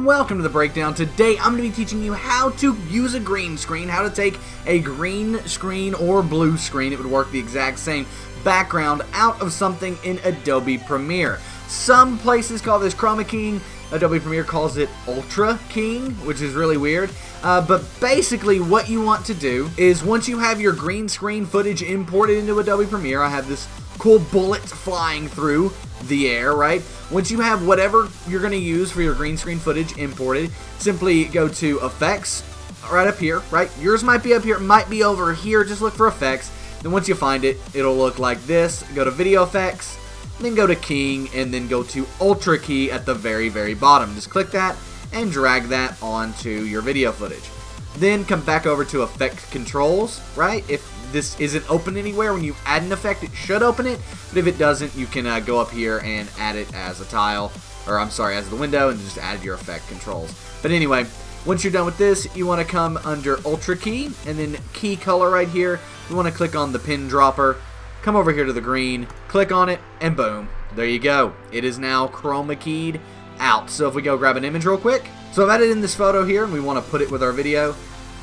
and welcome to the breakdown. Today I'm going to be teaching you how to use a green screen, how to take a green screen or blue screen, it would work the exact same, background out of something in Adobe Premiere. Some places call this chroma keying, Adobe Premiere calls it ultra keying, which is really weird. Uh, but basically what you want to do is once you have your green screen footage imported into Adobe Premiere, I have this cool bullet flying through the air, right? Once you have whatever you're going to use for your green screen footage imported, simply go to Effects, right up here, right? Yours might be up here, might be over here, just look for Effects. Then once you find it, it'll look like this. Go to Video Effects, then go to Keying, and then go to Ultra Key at the very, very bottom. Just click that and drag that onto your video footage. Then come back over to Effect Controls, right? If this isn't open anywhere. When you add an effect, it should open it, but if it doesn't, you can uh, go up here and add it as a tile, or I'm sorry, as the window, and just add your effect controls. But anyway, once you're done with this, you want to come under Ultra Key, and then Key Color right here, you want to click on the pin dropper, come over here to the green, click on it, and boom, there you go. It is now chroma keyed out. So if we go grab an image real quick, so I've added in this photo here, and we want to put it with our video.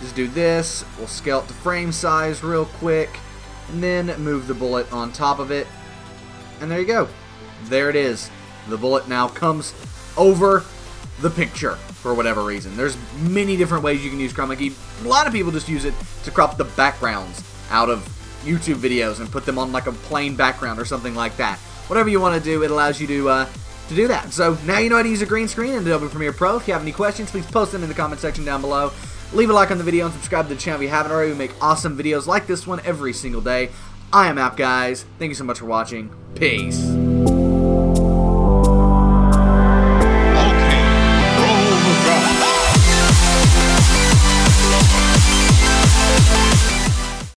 Just do this. We'll scale it to frame size real quick. And then move the bullet on top of it. And there you go. There it is. The bullet now comes over the picture for whatever reason. There's many different ways you can use chroma key. A lot of people just use it to crop the backgrounds out of YouTube videos and put them on like a plain background or something like that. Whatever you want to do, it allows you to uh, to do that. So now you know how to use a green screen in Adobe Premiere Pro. If you have any questions, please post them in the comment section down below. Leave a like on the video and subscribe to the channel if you haven't already. We make awesome videos like this one every single day. I am App Guys. Thank you so much for watching. Peace.